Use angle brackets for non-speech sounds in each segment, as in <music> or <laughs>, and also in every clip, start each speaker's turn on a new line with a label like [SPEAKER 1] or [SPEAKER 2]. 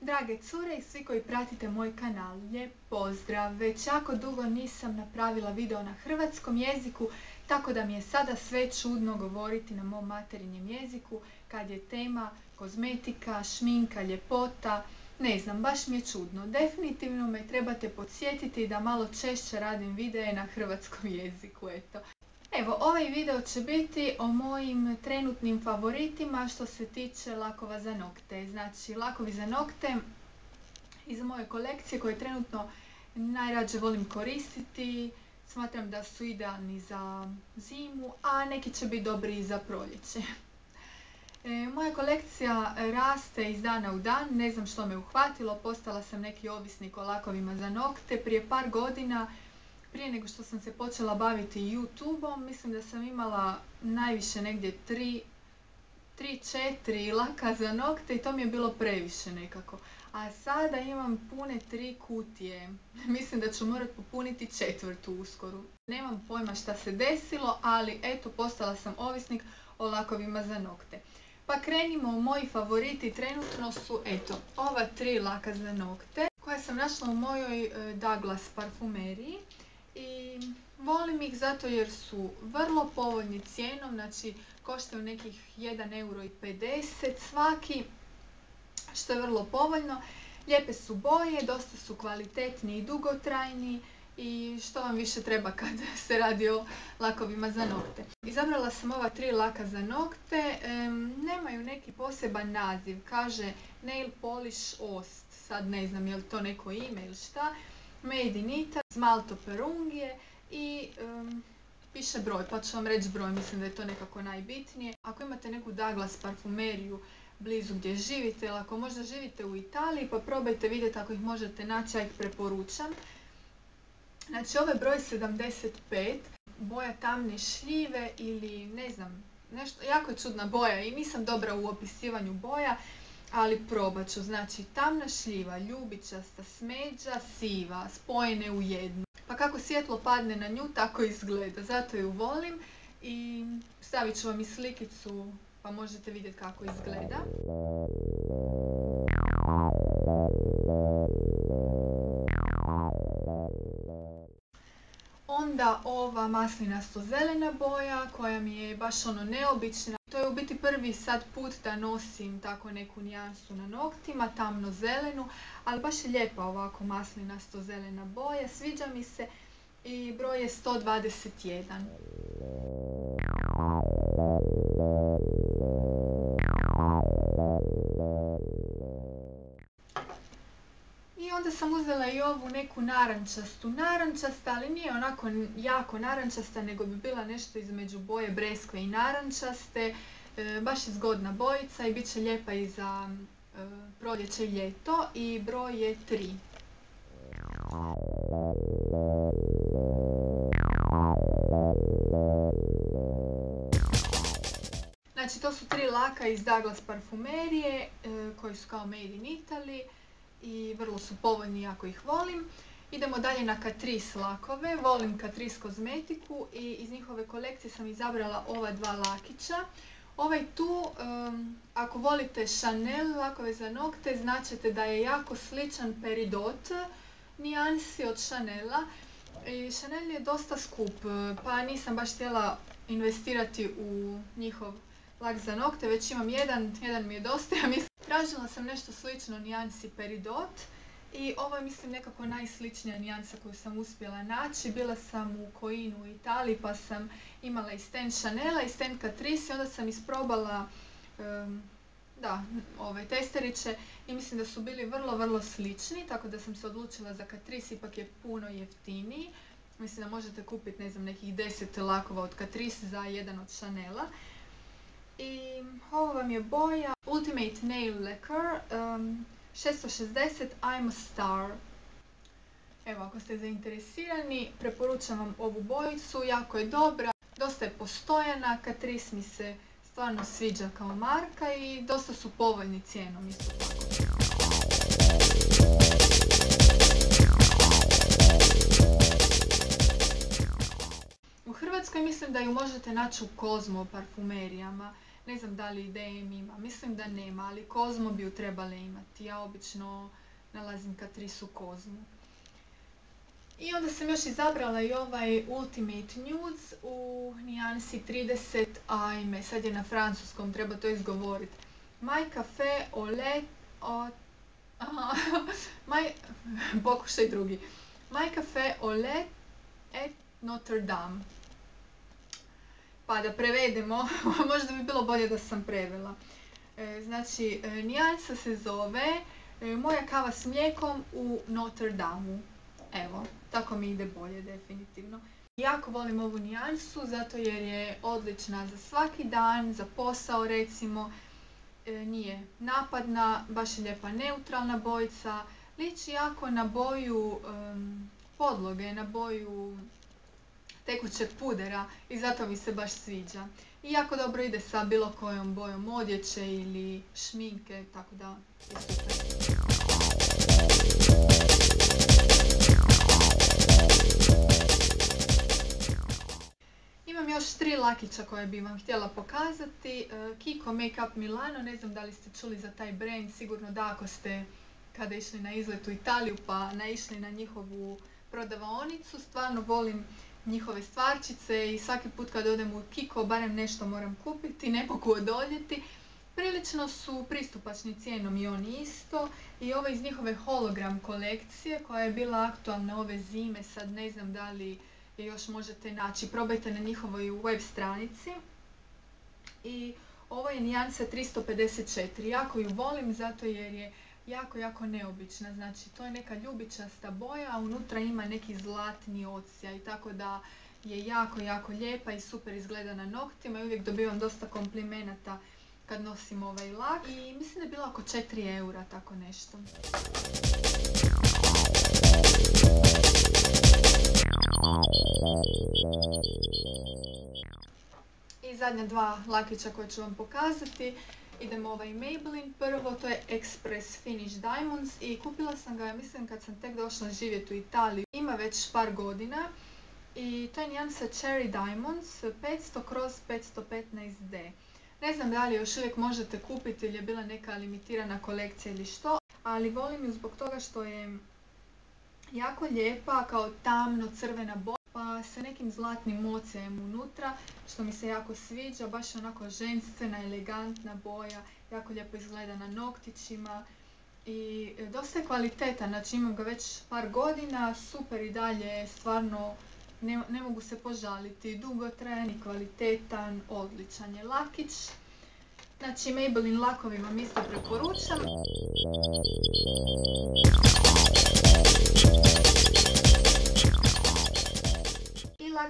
[SPEAKER 1] Drage cure i svi koji pratite moj kanal, lijep pozdrav! Već jako dugo nisam napravila video na hrvatskom jeziku, tako da mi je sada sve čudno govoriti na mom materinjem jeziku kad je tema kozmetika, šminka, ljepota, ne znam, baš mi je čudno. Definitivno me trebate podsjetiti da malo češće radim videe na hrvatskom <laughs> jeziku, eto. Evo, ovaj video će biti o mojim trenutnim favoritima što se tiče lakova za nokte. Znači, lakovi za nokte iz moje kolekcije koje trenutno najrađe volim koristiti. Smatram da su idealni za zimu, a neki će biti dobri i za proljeće. E, moja kolekcija raste iz dana u dan, ne znam što me uhvatilo, postala sam neki ovisnik o lakovima za nokte. Prije par godina prije nego što sam se počela baviti YouTubeom, mislim da sam imala najviše negdje 3-4 laka za nokte i to mi je bilo previše nekako. A sada imam pune tri kutije. <laughs> Mislim da ću morati popuniti četvrtu uskoru. Nemam pojma šta se desilo, ali eto postala sam ovisnik o lakovima za nokte. Pa krenimo, moji favoriti trenutno su, eto, ova tri laka za nokte koja sam našla u mojoj e, Douglas parfumeriji i volim ih zato jer su vrlo povoljni cijenom, znači koštaju nekih 1,50 euro svaki, što je vrlo povoljno. Lijepe su boje, dosta su kvalitetni i dugotrajni i što vam više treba kad <laughs> se radi o lakovima za nokte. Izabrala sam ova tri laka za nokte, nemaju neki poseban naziv, kaže Nail Polish Ost, sad ne znam je li to neko ime ili šta. Made in Italy, Smalto Perungije i piše broj, pa ću vam reći broj, mislim da je to nekako najbitnije. Ako imate neku Douglas parfumeriju blizu gdje živite ili ako možda živite u Italiji pa probajte vidjeti ako ih možete naći, ja ih preporučam. Znači ovo je broj 75, boja tamne šljive ili ne znam, jako je čudna boja i nisam dobra u opisivanju boja ali probat ću. Znači, tamna šljiva, ljubičasta, smeđa, siva, spojene u jednu. Pa kako svjetlo padne na nju, tako izgleda. Zato ju volim i stavit ću vam i slikicu pa možete vidjeti kako izgleda. Onda ova maslinasto zelena boja koja mi je baš ono neobična. U biti prvi sad put da nosim tako neku nijansu na noktima, tamno zelenu, ali baš je lijepa ovako maslinasto zelena boja, sviđa mi se i broj je 121. onda sam uzela i ovu neku narančastu. Narančasta, ali nije onako jako narančasta, nego bi bila nešto između boje breskve i narančaste. E, baš je zgodna bojica i bit će lijepa i za e, proljeće i ljeto. I broj je 3. Znači to su tri laka iz Douglas parfumerije e, koji su kao made in Italy i vrlo su povoljni ako ih volim. Idemo dalje na Catrice lakove. Volim Catrice kozmetiku i iz njihove kolekcije sam izabrala ova dva lakića. Ovaj tu, ako volite Chanel lakove za nokte, značite da je jako sličan Peridot nijansi od Chanela. I Chanel je dosta skup, pa nisam baš htjela investirati u njihov lak za nokte, već imam jedan, jedan mi je dosta, <laughs> ja mislim Tražila sam nešto slično nijansi Peridot i ovo je mislim nekako najsličnija nijansa koju sam uspjela naći. Bila sam u Koinu u Italiji pa sam imala i stand Chanela i stand Catrice onda sam isprobala da, ove testeriće i mislim da su bili vrlo, vrlo slični, tako da sam se odlučila za Catrice, ipak je puno jeftiniji. Mislim da možete kupiti, ne znam, nekih 10 lakova od Catrice za jedan od Chanela. I ovo vam je boja Ultimate Nail Lacquer 660 I'm a Star. Evo, ako ste zainteresirani, preporučam vam ovu bojicu, jako je dobra, dosta je postojana, Catrice mi se stvarno sviđa kao marka i dosta su povoljni cijenom tako. Hrvatskoj mislim da ju možete naći u Kozmo parfumerijama. Ne znam da li DM ima, mislim da nema, ali Kozmo bi ju trebale imati. Ja obično nalazim Catrice u Kozmu. I onda sam još izabrala i ovaj Ultimate Nudes u nijansi 30, ajme, sad je na francuskom, treba to izgovoriti. My Café Olet, o, aha, <laughs> my, <laughs> pokušaj drugi. My Café Olet et Notre Dame. Pa da prevedemo, <laughs> možda bi bilo bolje da sam prevela. E, znači, e, nijansa se zove e, Moja kava s mlijekom u Notre Dame. Evo, tako mi ide bolje definitivno. Jako volim ovu nijansu zato jer je odlična za svaki dan, za posao recimo. Nije napadna, baš je lijepa neutralna bojica. Liči jako na boju podloge, na boju tekućeg pudera i zato mi se baš sviđa. I jako dobro ide sa bilo kojom bojom odjeće ili šminke, tako da Imam još tri lakića koje bih vam htjela pokazati. E, Kiko Makeup Milano, ne znam da li ste čuli za taj brand, sigurno da ako ste kada išli na izlet u Italiju pa naišli na njihovu prodavaonicu. Stvarno volim njihove stvarčice i svaki put kad odem u Kiko barem nešto moram kupiti, ne mogu odoljeti. Prilično su pristupačni cijenom i oni isto i ovo iz njihove hologram kolekcije koja je bila aktualna ove zime, sad ne znam da li još možete naći, probajte na njihovoj web stranici. I ovo je nijansa 354, jako ju volim zato jer je jako, jako neobična. Znači, to je neka ljubičasta boja, a unutra ima neki zlatni odsjaj, tako da je jako, jako lijepa i super izgleda na noktima i uvijek dobivam dosta komplimenata kad nosim ovaj lak i mislim da je bilo oko 4 eura, tako nešto. I zadnja dva lakića koje ću vam pokazati idemo ovaj Maybelline. Prvo to je Express Finish Diamonds i kupila sam ga, mislim kad sam tek došla živjeti u Italiju. Ima već par godina i to je nijansa Cherry Diamonds 500 kroz 515D. Ne znam da li još uvijek možete kupiti ili je bila neka limitirana kolekcija ili što, ali volim ju zbog toga što je jako lijepa kao tamno crvena boja pa sa nekim zlatnim ocejem unutra što mi se jako sviđa, baš onako ženstvena, elegantna boja, jako lijepo izgleda na noktićima i e, dosta je kvalitetan, znači imam ga već par godina, super i dalje, stvarno ne, ne mogu se požaliti, dugotrajan i kvalitetan, odličan je lakić. Znači Maybelline lakovi vam isto preporučam.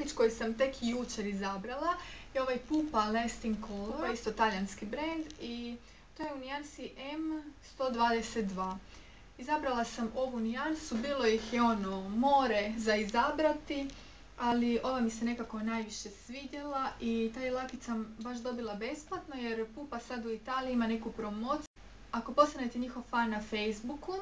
[SPEAKER 1] Lakić koji sam tek jučer izabrala je ovaj Pupa Lasting Color, isto talijanski brand i to je u nijansi M122. Izabrala sam ovu nijansu, bilo ih je ono more za izabrati, ali ova mi se nekako najviše svidjela i taj lakić sam baš dobila besplatno jer Pupa sad u Italiji ima neku promociju. Ako postanete njihov fan na Facebooku,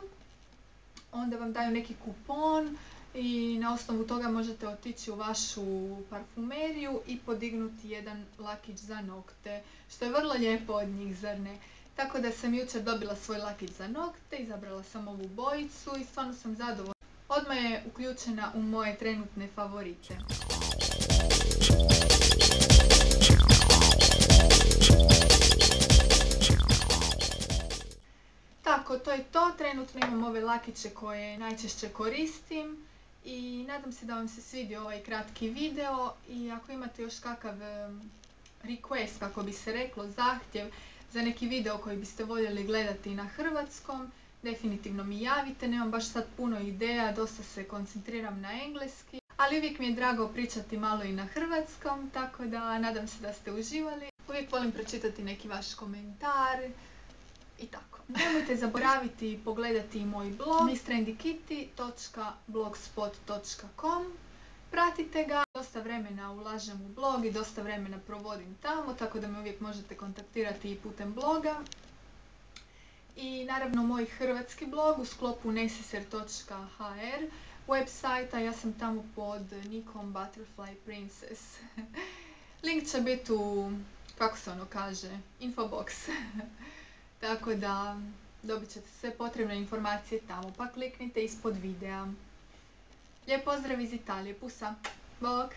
[SPEAKER 1] onda vam daju neki kupon i na osnovu toga možete otići u vašu parfumeriju i podignuti jedan lakić za nokte, što je vrlo lijepo od njih, zar ne? Tako da sam jučer dobila svoj lakić za nokte, izabrala sam ovu bojicu i stvarno sam zadovoljna. Odmah je uključena u moje trenutne favorite. Tako, to je to. Trenutno imam ove lakiće koje najčešće koristim i nadam se da vam se svidio ovaj kratki video i ako imate još kakav request, kako bi se reklo, zahtjev za neki video koji biste voljeli gledati na hrvatskom, definitivno mi javite, nemam baš sad puno ideja, dosta se koncentriram na engleski, ali uvijek mi je drago pričati malo i na hrvatskom, tako da nadam se da ste uživali. Uvijek volim pročitati neki vaš komentar i tako. Nemojte zaboraviti pogledati moj blog mistrendyKitty.blogspot.com Pratite ga, dosta vremena ulažem u blog i dosta vremena provodim tamo, tako da me uvijek možete kontaktirati i putem bloga. I naravno moj hrvatski blog u sklopu neseser.hr websajta, ja sam tamo pod nikom Butterfly Princess. <laughs> Link će biti u, kako se ono kaže, infobox. <laughs> tako da dobit ćete sve potrebne informacije tamo, pa kliknite ispod videa. Lijep pozdrav iz Italije, pusa, bok!